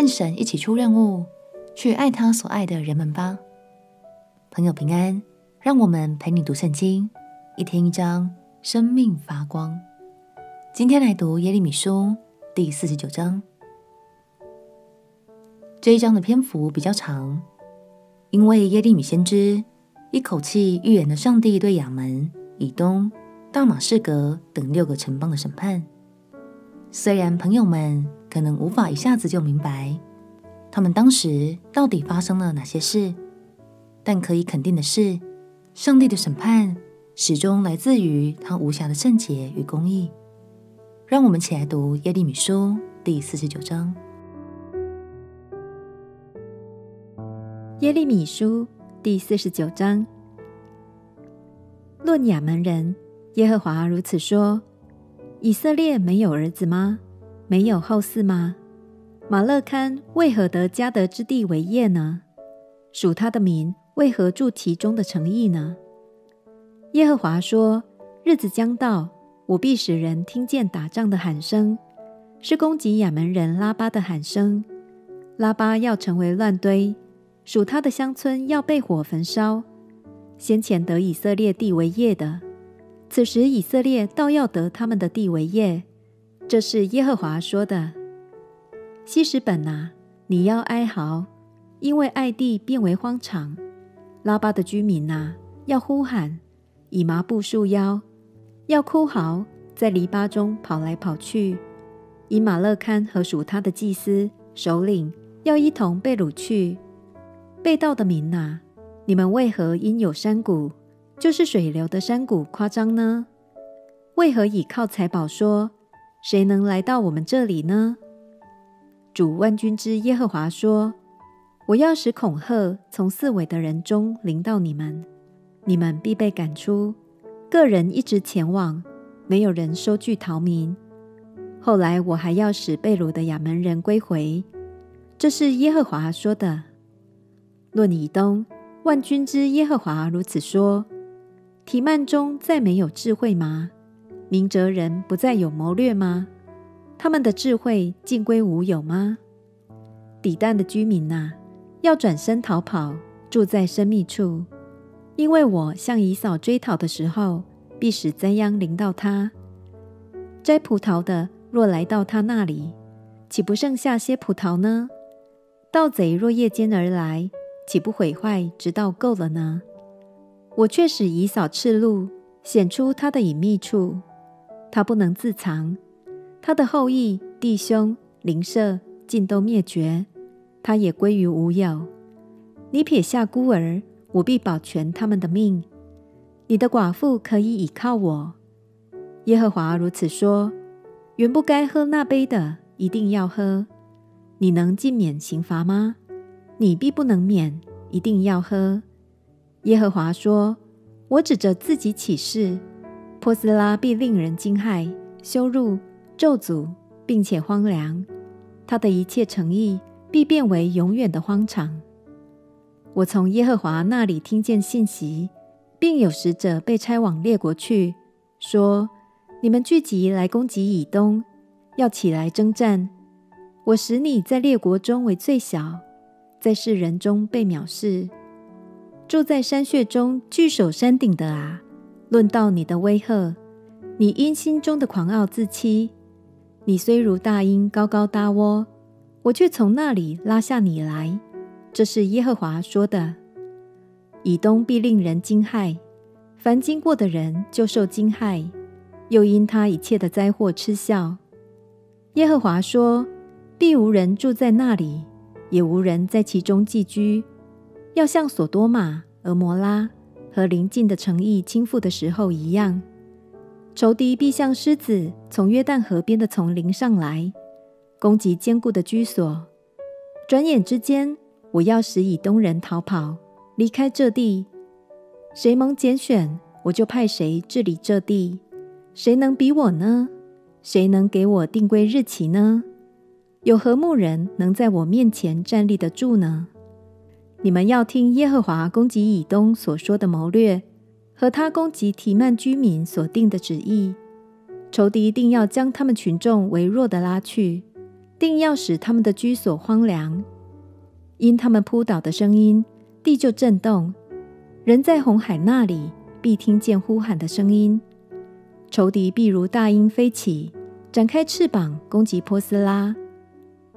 和神一起出任务，去爱他所爱的人们吧。朋友平安，让我们陪你读圣经，一天一章，生命发光。今天来读耶利米书第四十九章。这一章的篇幅比较长，因为耶利米先知一口气预言了上帝对亚门、以东、大马士革等六个城邦的审判。虽然朋友们可能无法一下子就明白他们当时到底发生了哪些事，但可以肯定的是，上帝的审判始终来自于他无暇的圣洁与公义。让我们一起来读耶利米书第四十九章。耶利米书第四十九章，论亚门人，耶和华如此说。以色列没有儿子吗？没有后嗣吗？马勒堪为何得加德之地为业呢？属他的民为何住其中的城邑呢？耶和华说：日子将到，我必使人听见打仗的喊声，是攻击亚门人拉巴的喊声。拉巴要成为乱堆，属他的乡村要被火焚烧。先前得以色列地为业的。此时，以色列倒要得他们的地为业，这是耶和华说的。希实本啊，你要哀嚎，因为爱地变为荒场；拉巴的居民啊，要呼喊，以麻布束腰，要哭嚎，在篱笆中跑来跑去。以马勒堪和属他的祭司首领要一同被掳去。被盗的民啊，你们为何因有山谷？就是水流的山谷夸张呢？为何倚靠财宝说，谁能来到我们这里呢？主万军之耶和华说：“我要使恐吓从四围的人中临到你们，你们必被赶出，个人一直前往，没有人收据逃民。后来我还要使被掳的亚门人归回。”这是耶和华说的。论以东，万军之耶和华如此说。提曼中再没有智慧吗？明哲人不再有谋略吗？他们的智慧尽归无有吗？底旦的居民呐，要转身逃跑，住在深密处，因为我向以扫追讨的时候，必使灾殃临到他。摘葡萄的若来到他那里，岂不剩下些葡萄呢？盗贼若夜间而来，岂不毁坏直到够了呢？我却使以扫赤露，显出他的隐秘处，他不能自藏。他的后裔、弟兄、邻舍尽都灭绝，他也归于无有。你撇下孤儿，我必保全他们的命。你的寡妇可以倚靠我。耶和华如此说：原不该喝那杯的，一定要喝。你能尽免刑罚吗？你必不能免，一定要喝。耶和华说：“我指着自己起誓，波斯拉必令人惊骇、羞辱、咒诅，并且荒凉。他的一切诚意必变为永远的荒场。我从耶和华那里听见信息，并有使者被差往列国去，说：你们聚集来攻击以东，要起来征战。我使你在列国中为最小，在世人中被藐视。”住在山穴中、据守山顶的啊，论到你的威吓，你因心中的狂傲自欺。你虽如大鹰高高搭窝，我却从那里拉下你来。这是耶和华说的。以东必令人惊骇，凡经过的人就受惊骇，又因他一切的灾祸嗤笑。耶和华说：必无人住在那里，也无人在其中寄居。要像索多玛、俄摩拉和邻近的诚意倾覆的时候一样，仇敌必像狮子从约旦河边的丛林上来，攻击坚固的居所。转眼之间，我要使以东人逃跑，离开这地。谁蒙拣选，我就派谁治理这地。谁能比我呢？谁能给我定规日期呢？有何牧人能在我面前站立得住呢？你们要听耶和华攻击以东所说的谋略，和他攻击提曼居民所定的旨意。仇敌一定要将他们群众为弱的拉去，定要使他们的居所荒凉。因他们扑倒的声音，地就震动；人在红海那里，必听见呼喊的声音。仇敌必如大鹰飞起，展开翅膀攻击波斯拉。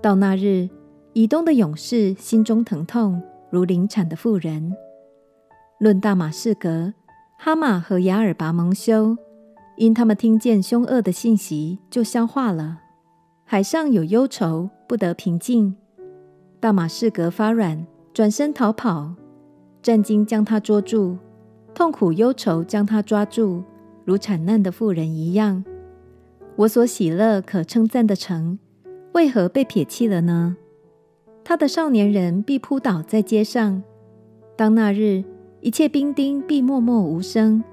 到那日，以东的勇士心中疼痛，如临产的妇人。论大马士革、哈马和雅尔拔蒙羞，因他们听见凶恶的信息，就消化了。海上有忧愁，不得平静。大马士革发软，转身逃跑。战惊将他捉住，痛苦忧愁将他抓住，如产难的妇人一样。我所喜乐可称赞的城，为何被撇弃了呢？他的少年人必扑倒在街上。当那日，一切兵丁必默默无声。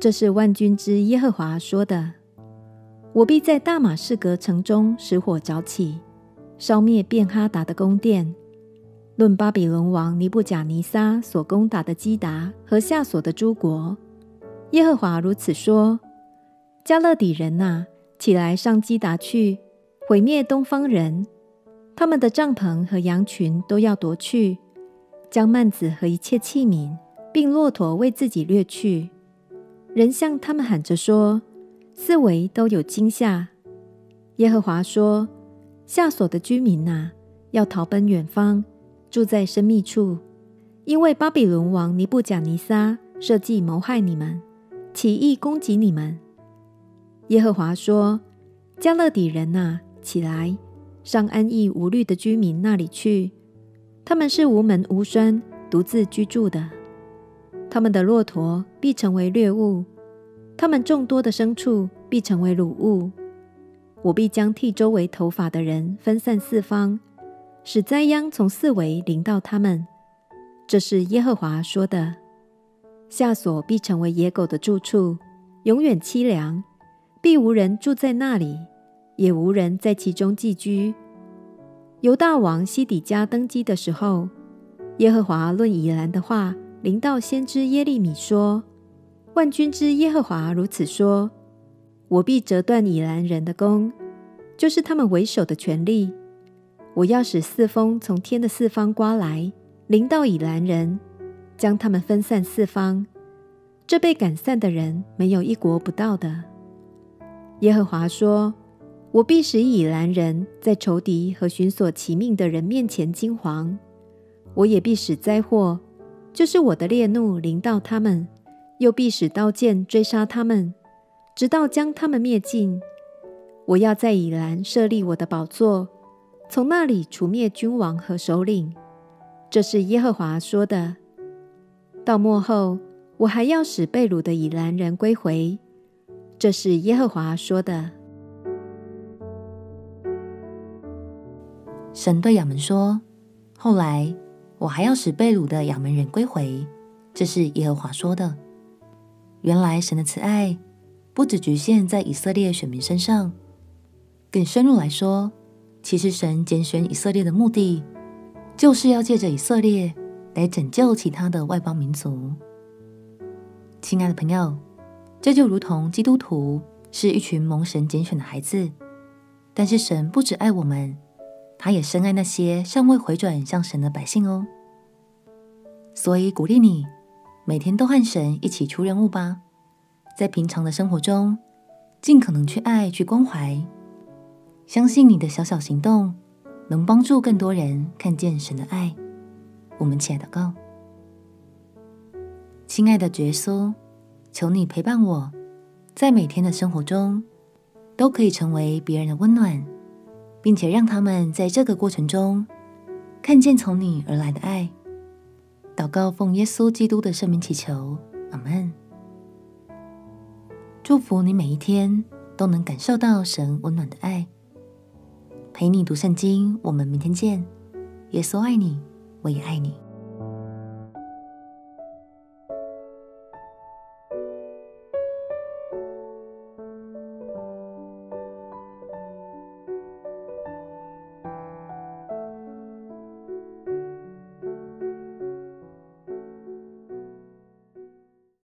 这是万军之耶和华说的。我必在大马士革城中使火着起。烧灭便哈达的宫殿。论巴比伦王尼布甲尼撒所攻打的基达和下所的诸国，耶和华如此说：加勒底人呐，起来上基达去，毁灭东方人。他们的帐篷和羊群都要夺去，将幔子和一切器皿，并骆驼为自己掠去。人向他们喊着说：四围都有惊吓。耶和华说。下所的居民呐，要逃奔远方，住在深密处，因为巴比伦王尼布甲尼撒设计谋害你们，起意攻击你们。耶和华说：“加勒底人呐，起来，上安逸无虑的居民那里去。他们是无门无栓，独自居住的。他们的骆驼必成为掠物，他们众多的牲畜必成为掳物。”我必将剃周围头发的人分散四方，使灾殃从四围临到他们。这是耶和华说的。下所必成为野狗的住处，永远凄凉，必无人住在那里，也无人在其中寄居。犹大王西底家登基的时候，耶和华论以兰的话临到先知耶利米说：“万军之耶和华如此说。”我必折断以兰人的弓，就是他们为首的权力。我要使四风从天的四方刮来，临到以兰人，将他们分散四方。这被赶散的人，没有一国不到的。耶和华说：“我必使以兰人在仇敌和寻索其命的人面前惊惶。我也必使灾祸，就是我的烈怒临到他们，又必使刀剑追杀他们。”直到将他们灭尽，我要在以兰设立我的宝座，从那里除灭君王和首领。这是耶和华说的。到末后，我还要使被掳的以兰人归回。这是耶和华说的。神对亚门说：“后来，我还要使被掳的亚门人归回。”这是耶和华说的。原来神的慈爱。不只局限在以色列选民身上，更深入来说，其实神拣选以色列的目的，就是要借着以色列来拯救其他的外邦民族。亲爱的朋友，这就如同基督徒是一群蒙神拣选的孩子，但是神不只爱我们，他也深爱那些尚未回转向神的百姓哦。所以鼓励你，每天都和神一起出任务吧。在平常的生活中，尽可能去爱、去关怀，相信你的小小行动能帮助更多人看见神的爱。我们亲爱的告，亲爱的耶稣，求你陪伴我，在每天的生活中都可以成为别人的温暖，并且让他们在这个过程中看见从你而来的爱。祷告奉耶稣基督的圣名祈求，阿门。祝福你每一天都能感受到神温暖的爱。陪你读圣经，我们明天见。耶稣爱你，我也爱你。